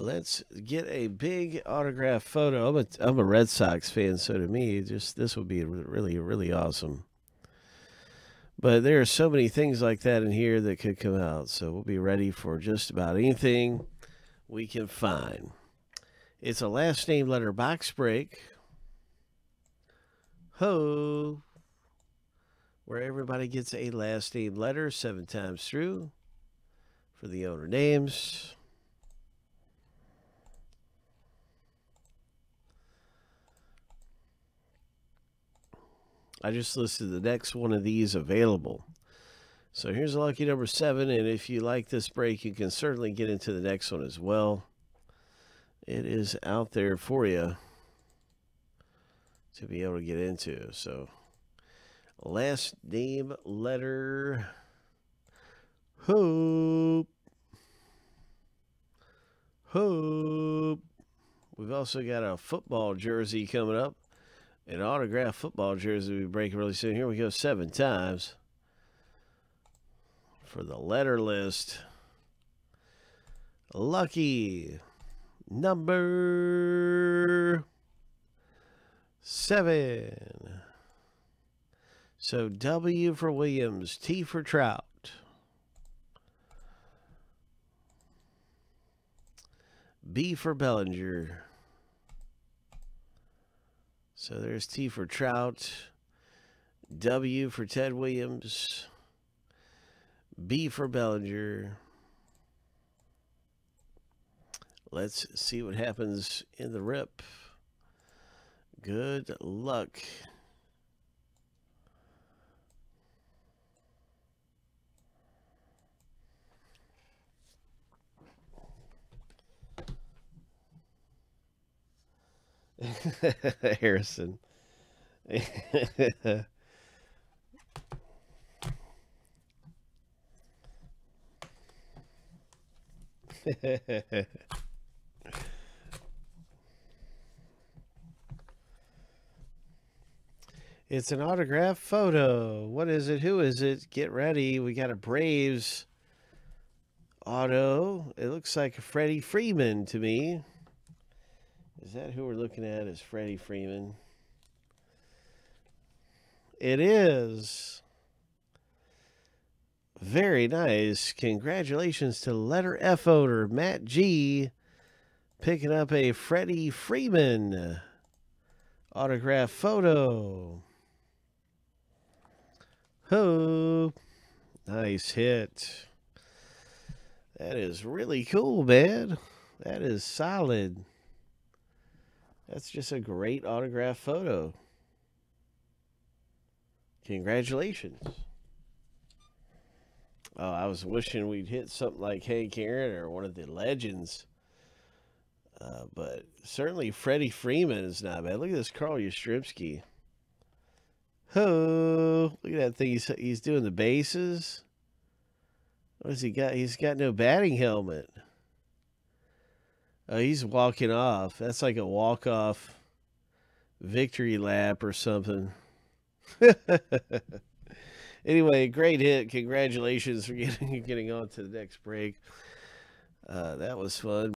Let's get a big autograph photo. I'm a, I'm a Red Sox fan, so to me, just this would be really, really awesome. But there are so many things like that in here that could come out. So we'll be ready for just about anything we can find. It's a last name letter box break. Ho! Where everybody gets a last name letter seven times through for the owner names. I just listed the next one of these available. So here's lucky number seven, and if you like this break, you can certainly get into the next one as well. It is out there for you to be able to get into. So last name letter Hope. Hope. We've also got a football jersey coming up an autograph football jersey we break really soon. Here we go, seven times for the letter list. Lucky number seven. So W for Williams, T for Trout. B for Bellinger. So there's T for Trout, W for Ted Williams, B for Bellinger. Let's see what happens in the rip. Good luck. Harrison. it's an autograph photo. What is it? Who is it? Get ready. We got a Braves auto. It looks like a Freddie Freeman to me. Is that who we're looking at? Is Freddie Freeman? It is. Very nice. Congratulations to letter F owner Matt G picking up a Freddie Freeman autograph photo. Ho. Nice hit. That is really cool, man. That is solid. That's just a great autograph photo. Congratulations. Oh, I was wishing we'd hit something like Hank Aaron or one of the legends. Uh, but certainly Freddie Freeman is not bad. Look at this Carl Yastrzemski. Oh, look at that thing. He's, he's doing the bases. What has he got? He's got no batting helmet. Oh, he's walking off. That's like a walk off victory lap or something. anyway, great hit. Congratulations for getting getting on to the next break. Uh, that was fun.